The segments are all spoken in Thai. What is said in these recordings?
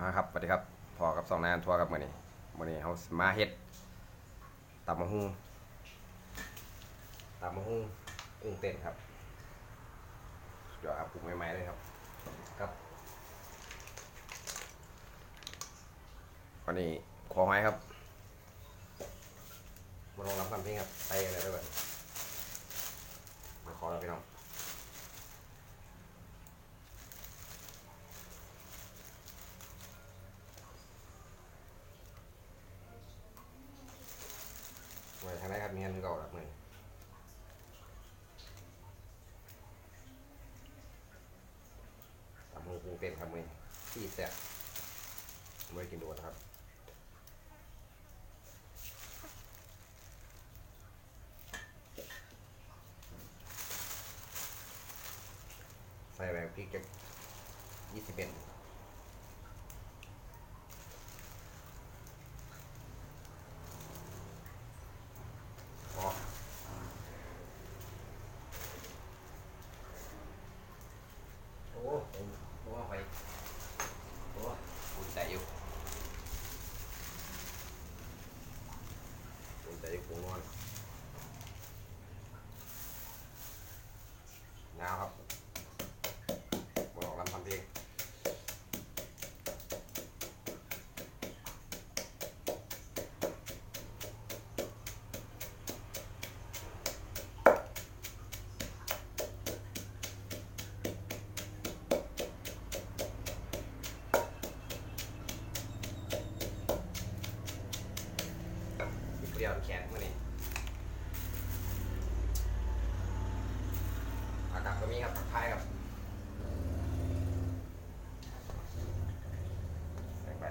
มาครับสวัสดีครับพอกับสองนายอันทัวร์ครับมื้อนี้มื้อนี้เฮามาเฮ็ดตำมะฮุ่งตำมะฮุ่งกุ้งเต้นครับเดี๋ยวเอาปรุงใหม่ๆเลยครับครับวันนี้ขอไม้ครับมาลองรับคำเพลงครับไปอะไรไปก่อนมาขอแล้วพี่น้อง ไว้ทางไหนครับมีเงินเก่าครับมือตำมือปรุงเป็นครับมือที่แซ่บไม่ได้กินโดนครับใส่แบบพริกจะยี่สิบเอ็ดพอโอ้ผมผมว่าไปโอ้อุ่นใจอยู่อุ่นใจอยู่ผมนอนหนาวครับบอกลำทำเพลง เรียวแขนมื่อนี้อากาศก็มีครับทักทายครับใส่ไป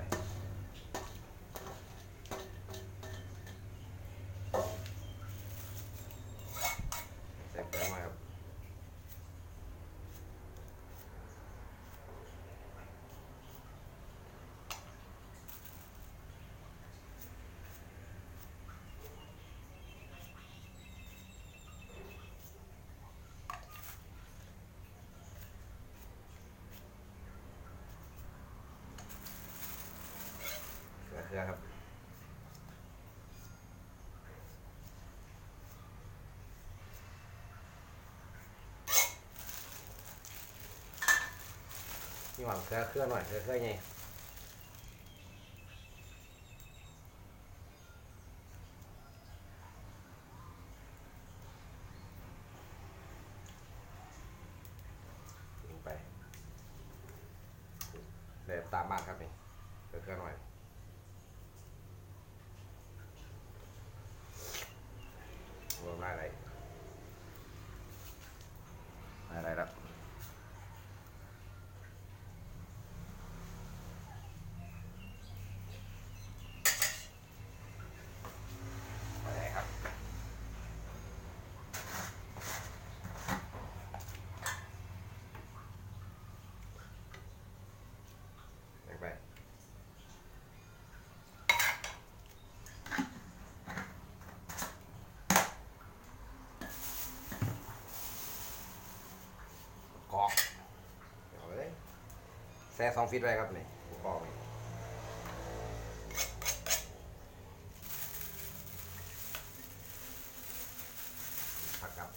ใส่ไปมาครับ เกลือเกลือครับนี่หวังเกลือเกลือหน่อยเกลือเกลือไงลงไปเดี๋ยวตามบ้านครับนี่เกลือเกลือหน่อย รวม ได้อะไรได้อะไรแล้วไปไหนครับไปไป กอกเอาเลย แซ่สองฟิตไว้ครับนี่อุปกนี่ผักครับ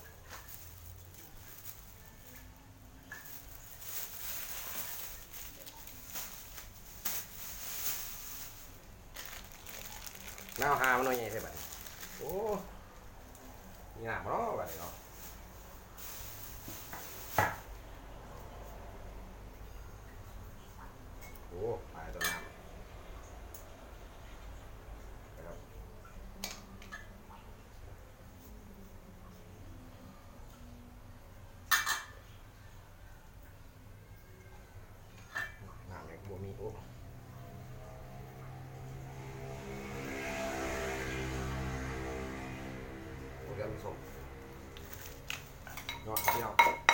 น้าหามันหน่อยไงใช่ไหมโอ้มีหนามเนาะแบบนี้เนาะ โอ้ตายตัวน้ำนะครับน้ำยังบัวมีโอ้โอ้เดี๋ยวมีส่ง ยอด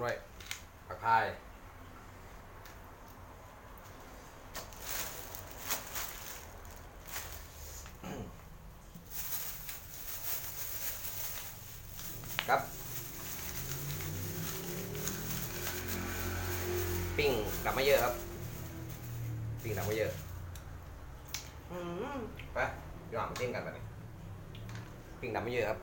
ด้วยผักพายครับ ปิ้งดับไม่เยอะครับ ปิ้งดับไม่เยอะไปยอมปิ้งกันไปปิ้งดับไม่เยอะครับ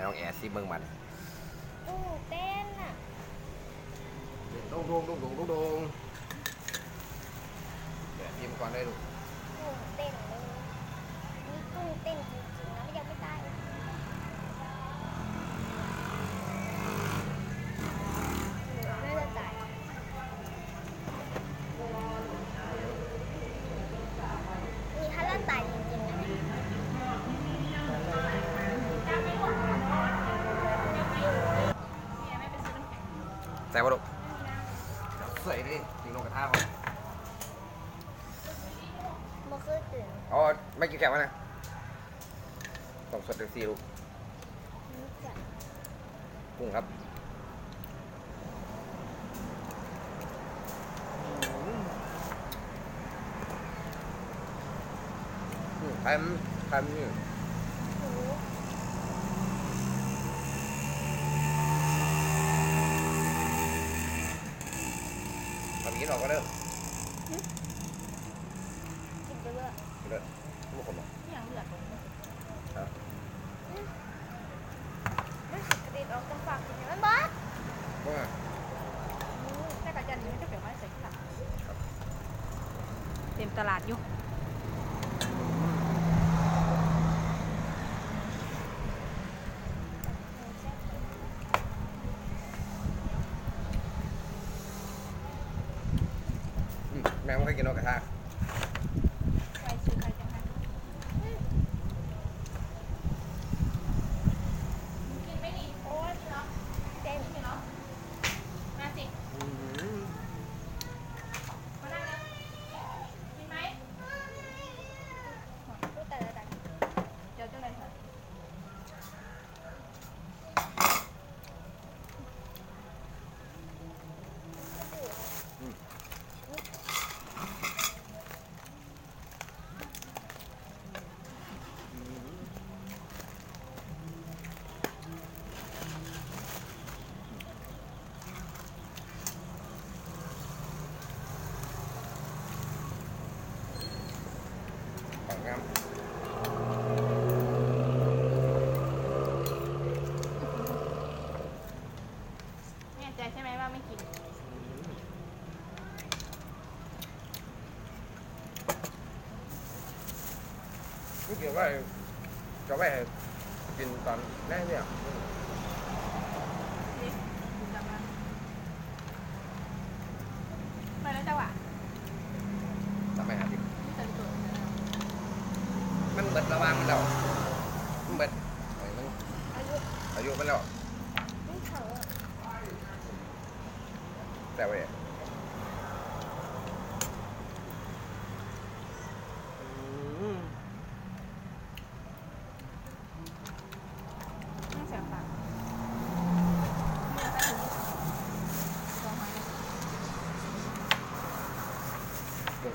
ให้น้องแอร์ซิเบิ้งมันโอ้เต้นอะโด่งโด่งโด่งโด่งโด่งโด่งเดี๋ซิมพ์ก่อนได้ลูกกุ้เต้นเลยมีกุ้งเต้นจริงุ้งครับไข่ไข่นี่ me vamos a que no.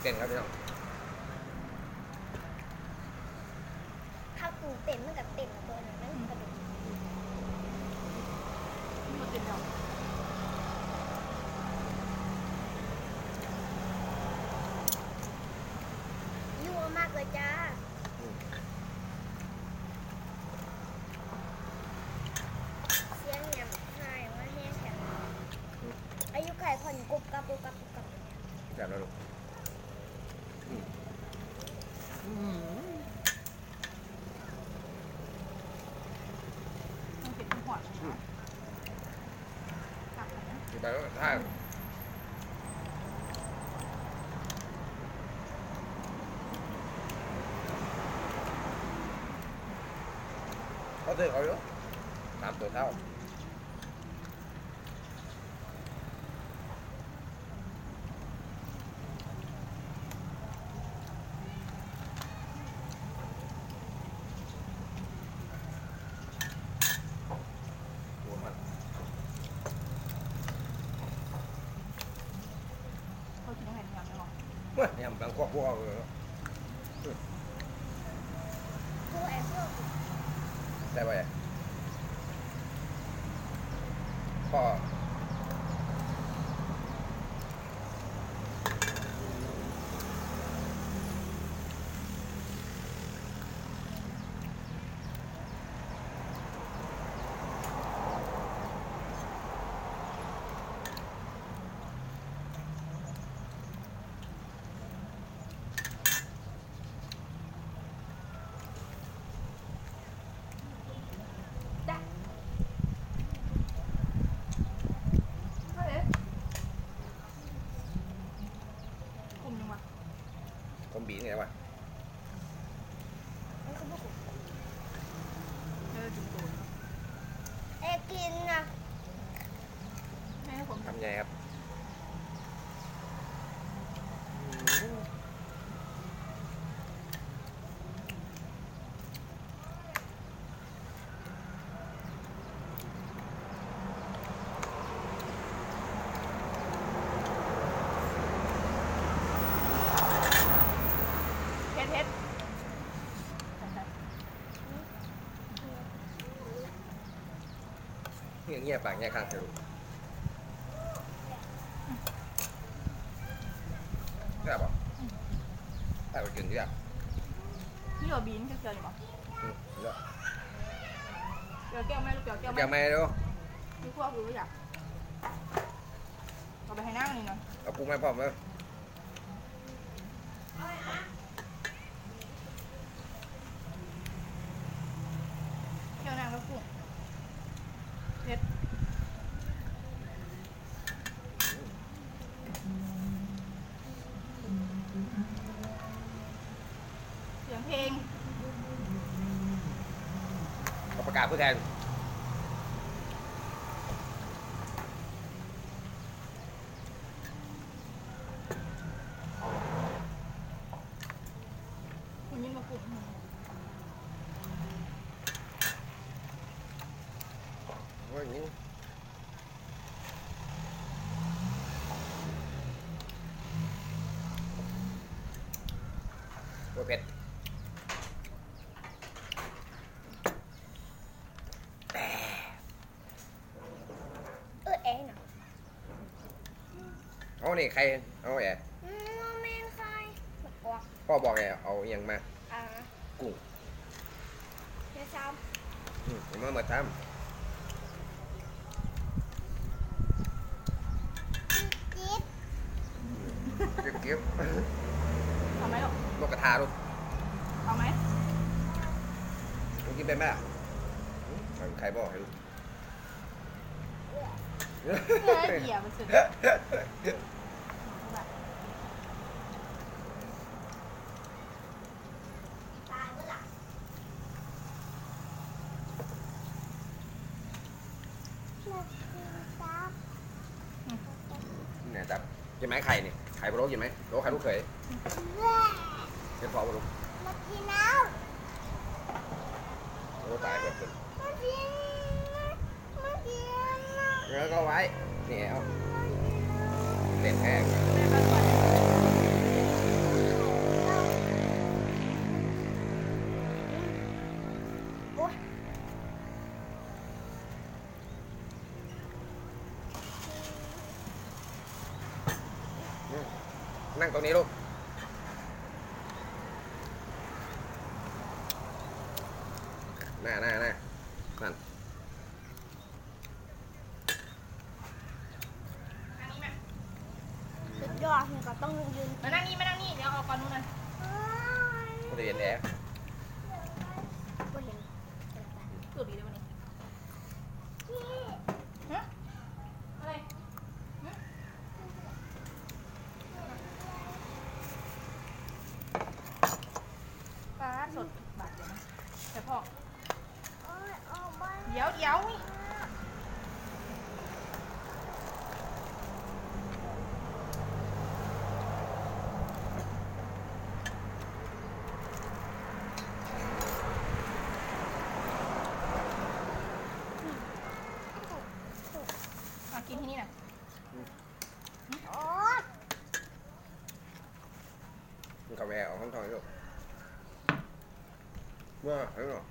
干啥去了？ ไปแล้วถ้าเขาเจอเขาอยู่สามตัวเท่า หัวมัน เขากินยังไงงานไม่หรอก เมื่อเนี่ยมันกลางควบพวกเลย ตัวแอบเพื่อ ได้ไปพ่อ จ้ะเฮ้ยกลุ่มยังวะ ผมบีนี่ไงวะ มันคือพวกกู เออจุ่มตูน เอ็กกินนะ ไม่ให้ผมท ทำไงครับำเฮ็ดเฮ็ด เงียบเงียบปากเงียบข้างสรุปได้ป่ะได้ไปกินดีอะนี่เหรอบีนเกลืออยู่ปะอืมเดี๋ยวเกลือแก้วไหมลูกเกลือแก้วไหมแกไม่ดูพี่พวกรู้อยากเอาไปให้นั่งนี่นะเอาปรุงไม่พร้อมเลย 60 ngàn Perfect. นี่ใครเอาแหะอืมโมเมนต์ใครมากวักพ่อบอกไงเอาอหยังมาอ่ากุ้งเดี๋ยวซ้อืมเอามาเมื่อทำจิ๊ดำเก็บเก็บเอาไหมลูกนกกระทาลูกเอาไหมลูกกินเป็นไหมอะอืมเอาใครบอกให้ลูก เพื่อเหยียบมันสุดตายเมื่อไหร่มากินซับ เนี่ยจับกินไหมไข่นี่ไข่พะโล้กินไห มโล้ไข่ลูกเขย แม่ เก็บพอพะโล้ มากินน้ โอ้ตายแบบนี้ำมากินมากินนะ แล้วก็ไว้นี่เอาเล่นแห้ง แม่ก็ด้วย โอ๊ย นั่งตรงนี้ลูกหน้าหน้าหน้านั่น นั่งนี่มา สุดยอดถึงกับต้องยืน มานั่งนี่มานั่งนี่ เดี๋ยวเอาก่อนนู้นนะ เอ้ย ก็จะเย็นแอร์ บ่เห็น เกือบดีเลยวันนี้ พี่ ฮะ อะไร ที่นี่น่ะ โอ๊ย มันกาแฟออกข้างทองอยู่เมื่อไหร่หรอ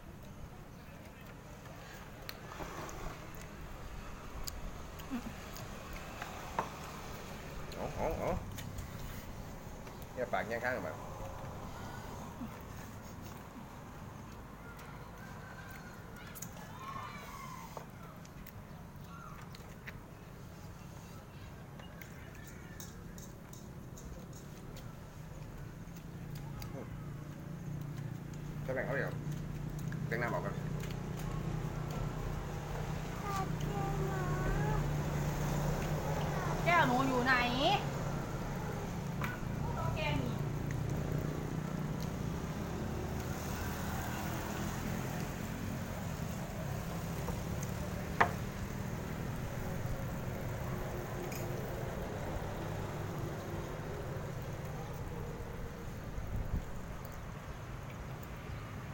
เอาเอาเอาเนี่ยปากแง่ข้างแบบ จะแบ่งเขาเดี๋ยวแบ่งหน้าบอกกัน แก้วหนูอยู่ไหนแก้วนี่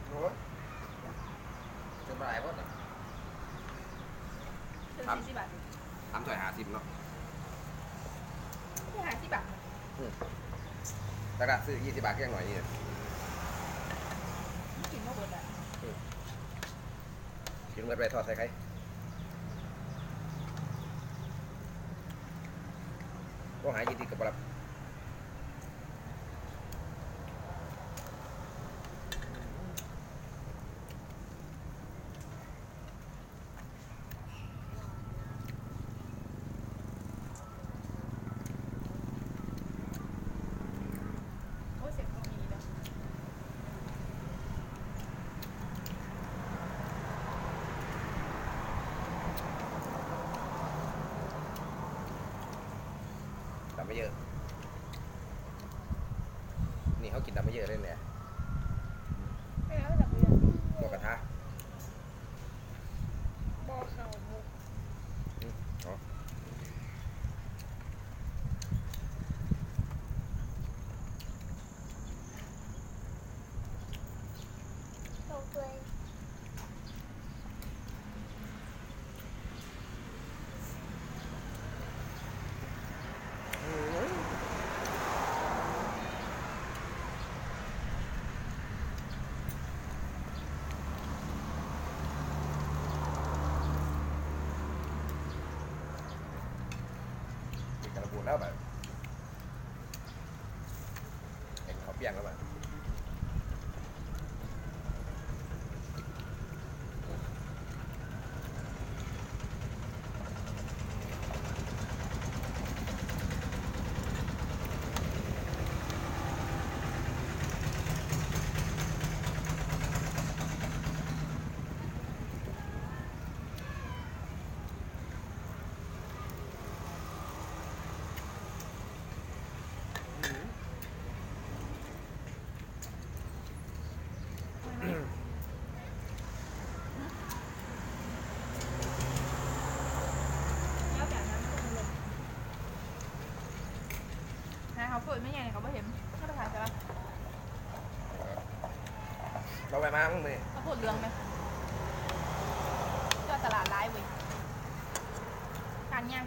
โอ้ยจะมาหลายพอดอะ ซื้อ ครับ สี่สิบบาท ทำถอยหาซิมเนาะที่หาสิบบาทแล้วก็ซื้อยี่สิบบาทแค่หน่อยนี่กินก็เบิดอะกินเงินไปทอดใส่ไข่ก็หายยี่สิบกับปรับ โอ้ยเสียงตรงนี้เลย แต่ไม่เยอะ นี่เขา กินน้ำไม่เยอะเลยเนี่ย ไม่เอาแบบเรือ ตัวกระทะ บอเขาบุก อืมอ๋อ ตกตัวเอง กินกระปูนแล้วแบบเห็นเขาเปรี้ยงแล้วแบบอืม แล้วแบบนั้นก็เลยหาเขาเปิด ไม่ใหญ่เลยเขาไม่เห็นก็ไปขายใช่ปะเราไปมามึงเลยเขาพูดเรื่องไหมเจ้าตลาดร้ายเว้ยการยัง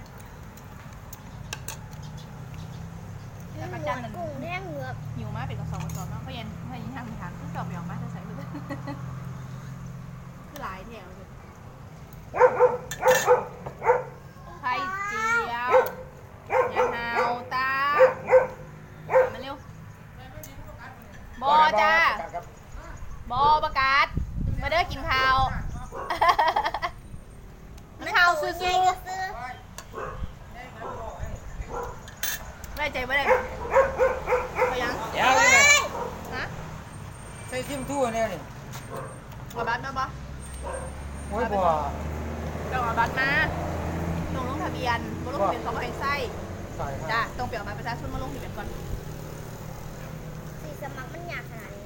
แล้วก็จันนั่นกุ้งแท่งเหงือก หิวมากเป็นกระสอบกระสอบมากเพราะยันเพราะยันทางทางที่สอบอย่างมากจะใส่เลยคือหลายแถวเลยไข่เจียวอย่าหาวตามาเร็วบอจ้า ครับ บอประกาศ มาเด้อกินข้าวมันข้าวซื่ ใหญ่ อ ก็ซื้อ ๆไม่ใจไม่ได้เขายัง เดี๋ยวนี่ไง ฮะ ใส่ซิมทั่วเนี่ยนี่ เอาบัตรมาบ่ โอ้ยบัว ต้องเอาบัตรมาลงลงทะเบียนมาลงทะเบียนเขาไม่ให้ใส่ใส่ครับจ้ะต้องเปลี่ยนบัตรประชาชนมาลงทะเบียนก่อน สีสมัครมันยากขนาดนี้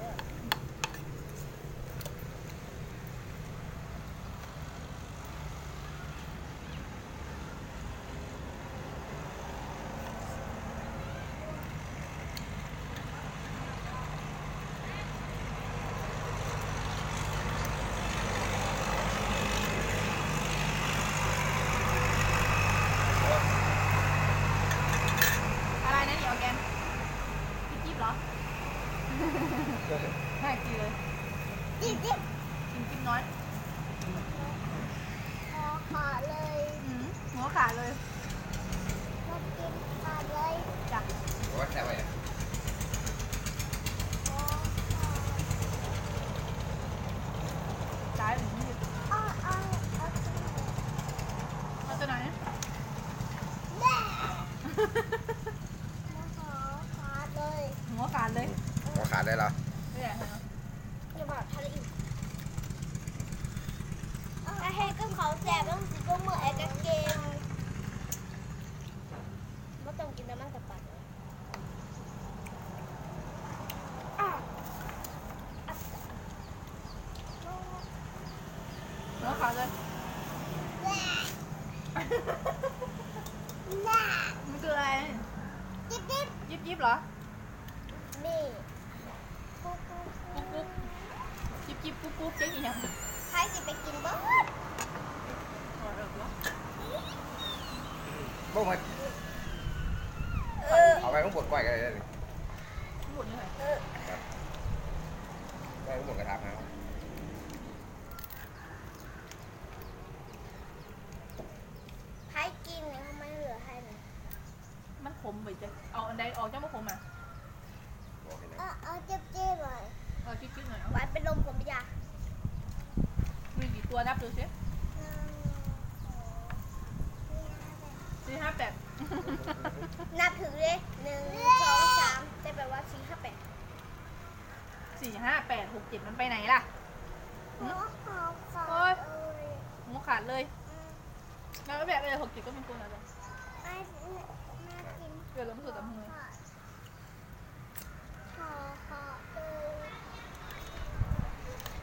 ขาดเลย มากินขาดเลย จ้ะ ว่าแซ่ไปอะ อ๋อ ซ้ายหรือนี่ อ๋ออ๋ออ๋อ เอาตัวไหน แม่มาขอขาดเลย หัวขาดเลย หัวขาดได้เหรอ ไม่ได้เหรอ อย่าบอกทะเลอีกไอ้เฮ้ก็เขาแสบต้องสิก็มือไอ้กางเกงไม่ต้องกินน้ำมันกับปัดเลยอะอะ หัวขาดเลย แม่แม่ มันคืออะไร จิ๊บจิ๊บ ยิ บเหรอนี่กุ๊กกุ๊กกุ๊กกุ๊กยิบจิบกุ๊กกุ๊กเจ๊กี่อย่างใครสิไปกินบ้างอร่อยเหรอบ่มาเอาไปต้องบนก้อยกันเลยนี่ทั้งหมดเลยไปต้อยข้างบนกระทะนะครับ ใครกินเนี่ยทำไมเหลือให้นะ มันขมไปจ้ะเอาอันใดออกจ้ามาขมอะ บอกให้นะ เออเอาเจ็บเจ็บหน่อย เอาจิ๊บจิ๊บหน่อยเอา ไว้เป็นลมผมไปยา มีกี่ตัวนับดูสิสี่ห้าแปด นับถึงเลยหนึ่งสองสามจะแปลว่าสี่ห้าแปด สี่ ห้าแปดหกเจ็ดมันไปไหนล่ะ หัวหอมขาโอ๊ยดเอ้ยหัวขาดเลยแล้วก็แบบเลยหกเจ็ดก็เป็นตัวอะไรไอ้น่ากินเกิดลงสุดตำมือขาดขอขอเออ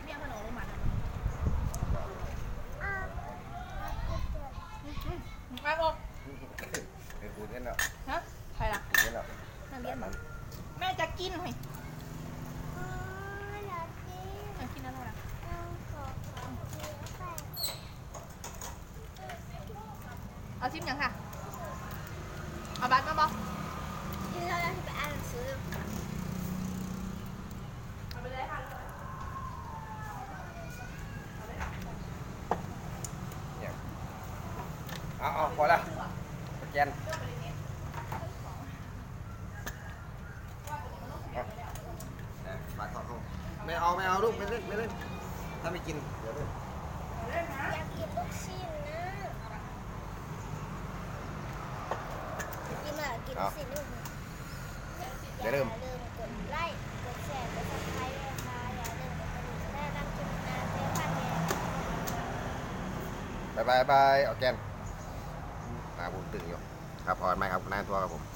เนี่ยขนมลงมานะ อ้าวน่ากินเกิน มาออก เดี๋ยวกูเล่นแล้ว ฮะใครล่ะ กูเล่นแล้ว นักเรียนมันแม่จะกินไหม อ๋ออยากกิน จะกินอะไรล่ะ เอาขอขอเนื้อแป้ง เอาชิมยังค่ะ เอาบัตรมาบอก ที่เราจะไปอ่านหนังสือ เอาไปเลยค่ะ เนี่ยเอาเอา พอแล้วสแกนเอาเนี่ยมาทอดห้องไม่เอาไม่เอาลูกไม่เล่นไม่เล่นถ้าไม่กินเดี๋ยวเล่นอยากกินลูกชิ้นนะกินมากินลูกชิ้นลูกอย่าลืมกดไลค์กดแชร์กดซับสไครต์ด้วยนะคะอย่าลืมกดกระดิ่งและนำคลิปนาเซลพันเนี่ยบายบายบายเอาแกนมาบุญตึงอยู่ ครับพอไหมครับนายตัวครับผม